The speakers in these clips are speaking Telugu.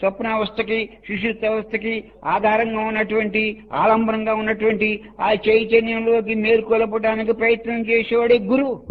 స్వప్నావస్థకి శిశుత్వావస్థకి ఆధారంగా ఉన్నటువంటి ఆలంబనంగా ఉన్నటువంటి ఆ చైతన్యంలోకి మేల్కొలపడానికి ప్రయత్నం చేసేవాడే గురువు.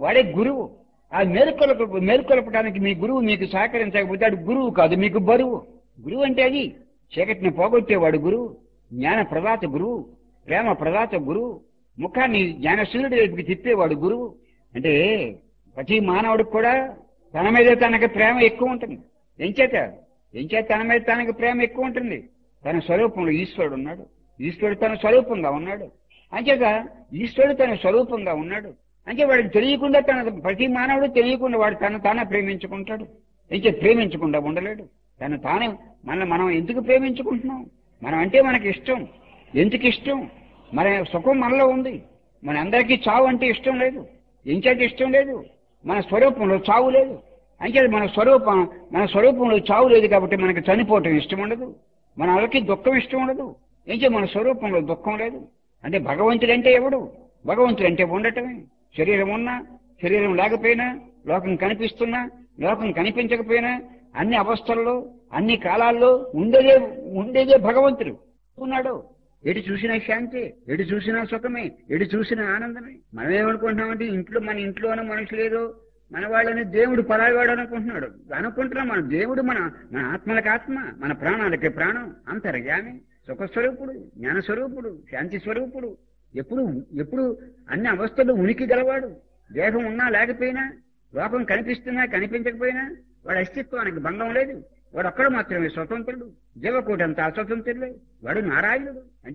వాడే గురువు. ఆ మేల్కొలప మేల్కొలపడానికి మీ గురువు మీకు సహకరించకపోతే వాడు గురువు కాదు మీకు బరువు. గురువు అంటే అది. చీకటిని పోగొట్టేవాడు గురువు. జ్ఞాన ప్రదాత గురువు. ప్రేమ ప్రదాత గురువు. ముఖాన్ని జ్ఞానశూరుడి వైపుకి తిప్పేవాడు గురువు. అంటే ప్రతి మానవుడికి కూడా తన మీద తనకి ప్రేమ ఎక్కువ ఉంటుంది. ఎంచేత? ఇంకా తన మీద తనకి ప్రేమ ఎక్కువ ఉంటుంది. తన స్వరూపంలో ఈశ్వరుడు ఉన్నాడు. ఈశ్వరుడు తన స్వరూపంగా ఉన్నాడు. అంచేత ఈశ్వరుడు తన స్వరూపంగా ఉన్నాడు. అంటే వాడికి తెలియకుండా తన ప్రతి మానవుడు తెలియకుండా వాడు తను తానే ప్రేమించుకుంటాడు. ఇంకే ప్రేమించకుండా ఉండలేడు. తను తానే మన మనం ఎందుకు ప్రేమించుకుంటున్నాం? మనం అంటే మనకి ఇష్టం. ఎందుకు ఇష్టం? మన సుఖం మనలో ఉంది. మన అందరికీ చావు అంటే ఇష్టం లేదు. ఎంచేత ఇష్టం లేదు. మన స్వరూపంలో చావు లేదు. అంటే మన స్వరూపం మన స్వరూపంలో చావు లేదు కాబట్టి మనకి చనిపోవటం ఇష్టం ఉండదు. మన వాళ్ళకి దుఃఖం ఇష్టం ఉండదు. ఏంచే మన స్వరూపంలో దుఃఖం లేదు. అంటే భగవంతుడు అంటే ఎవడు? భగవంతుడు అంటే ఉండటమే. శరీరం ఉన్నా శరీరం లేకపోయినా లోకం కనిపిస్తున్నా లోకం కనిపించకపోయినా అన్ని అవస్థల్లో అన్ని కాలాల్లో ఉండేదే ఉండేదే భగవంతుడు. ఉన్నాడు. ఎటు చూసినా శాంతి ఎటు చూసినా సుఖమే ఎటు చూసినా ఆనందమే. మనం ఏమనుకుంటున్నామంటే ఇంట్లో మన ఇంట్లోనే మనుషులేదో మన వాళ్ళని దేవుడు పరాయవాడు అనుకుంటున్నాడు. అనుకుంటున్నాం మన. దేవుడు మన మన ఆత్మలకు ఆత్మ మన ప్రాణాలకి ప్రాణం అంతర్యామి సుఖస్వరూపుడు జ్ఞానస్వరూపుడు శాంతి స్వరూపుడు ఎప్పుడు ఎప్పుడు అన్ని అవస్థలు ఉనికి గలవాడు. దేహం ఉన్నా లేకపోయినా లోకం కనిపిస్తున్నా కనిపించకపోయినా వాడి అస్తిత్వానికి భంగం లేదు. వాడు ఒక్కడు మాత్రమే స్వతంత్రుడు. జీవకోటి అస్వతంత్రులే వాడు నారాయణుడు.